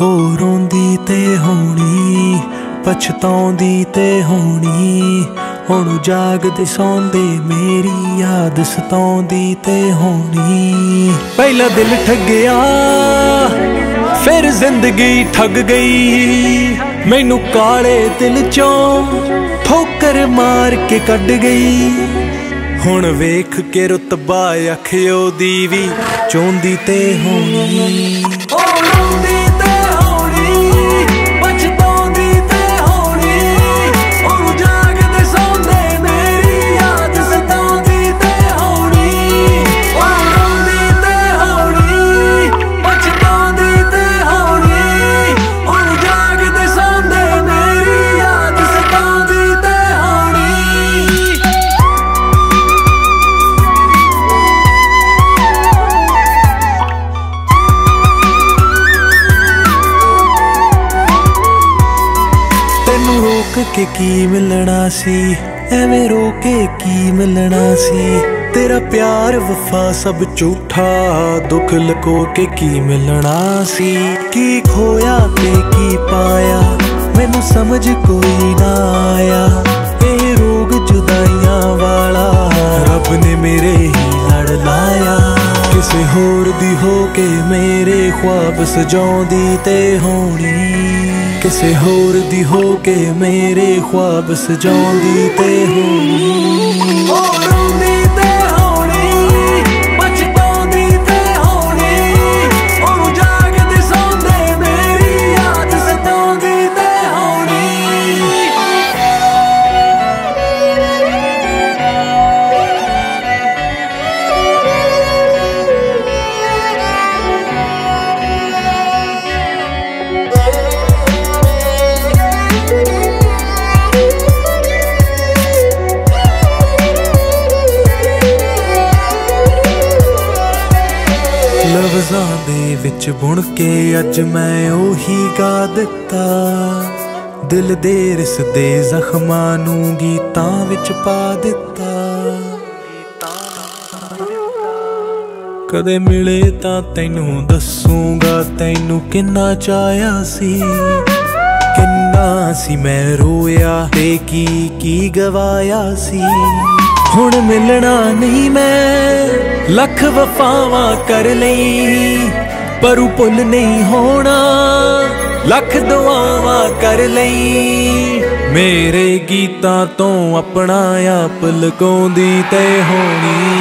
ਉਹ ਰੋਂਦੀ ਤੇ ਹੋਣੀ ਪਛਤਾਉਂਦੀ ਤੇ ਹੋਣੀ। ਹੁਣ ਜਾਗਦੇ ਸੌਂਦੇ, ਮੇਰੀ ਯਾਦ ਸਤਾਉਂਦੀ ਤੇ ਹੋਣੀ। ਪਹਿਲਾ ਦਿਲ ਠੱਗਿਆ ਫਿਰ ਜ਼ਿੰਦਗੀ ਠੱਗ ਗਈ। ਮੈਨੂੰ ਕਾਲੇ ਦਿਲ ਚੋਂ ਠੋਕਰ ਮਾਰ ਕੇ ਕੱਢ ਗਈ। ਹੁਣ ਵੇਖ ਕੇ ਰਤਬਾ ਅੱਖ ਉਹਦੀ ਵੀ ਚੋਂਦੀ ਤੇ ਹੋਣੀ। ਉਹ ਰੋਂਦੀ ਰੋਕ ਕੇ ਕੀ ਮਿਲਣਾ ਸੀ? ਐਵੇਂ ਰੋਕੇ ਕੀ ਮਿਲਣਾ ਸੀ? ਤੇਰਾ ਪਿਆਰ ਵਫਾ ਸਭ ਝੂਠਾ, ਦੁੱਖ ਲਕੋ ਕੇ ਕੀ ਮਿਲਣਾ ਸੀ? ਕੀ ਖੋਇਆ ਤੇ ਕੀ ਪਾਇਆ? ਮੈਨੂੰ ਸਮਝ ਕੋਈ ਨਾ ਆਇਆ। ਕਿਸੇ ਹੋਰ ਦੀ ਹੋ ਕੇ ਮੇਰੇ ਖੁਆਬ ਸਜਾਉਂਦੀ ਤੇ ਹੋਣੀ ਕਿਸੇ ਹੋਰ ਦੀ ਹੋ ਕੇ ਮੇਰੇ ਖੁਆਬ ਸਜਾਉਂਦੀ ਤੇ ਲਫ਼ਜ਼ਾਂ ਦੇ ਵਿੱਚ ਬੁਣ ਕੇ ਅੱਜ ਮੈਂ ਉਹੀ ਗਾ ਦਿੱਤਾ। ਦਿਲ ਦੇ ਰਿਸਦੇ ਜ਼ਖਮਾਂ ਨੂੰ ਗੀਤਾਂ ਵਿੱਚ ਪਾ ਦਿੱਤਾ। ਕਦੇ ਮਿਲੇ ਤਾਂ ਤੈਨੂੰ ਦੱਸੂਗਾ ਤੈਨੂੰ ਕਿੰਨਾ ਚਾਹਿਆ ਸੀ। ਕਿੰਨਾ ਸੀ ਮੈਂ ਰੋਇਆ ਤੇ ਕੀ ਕੀ ਗਵਾਇਆ ਸੀ। ਹੁਣ ਮਿਲਣਾ ਨਹੀਂ ਮੈਂ। ਲੱਖ ਵਫਾਵਾਂ ਕਰ ਲਈ, ਪਰ ਉਹ ਭੁੱਲ ਨਹੀਂ ਹੋਣਾ। ਲੱਖ ਦੁਆਵਾਂ ਕਰ ਲਈ, ਮੇਰੇ ਗੀਤਾਂ ਤੋਂ ਆਪਣਾ ਆਪ ਲਗਾਉਂਦੀ ਤੇ ਹੋਣੀ।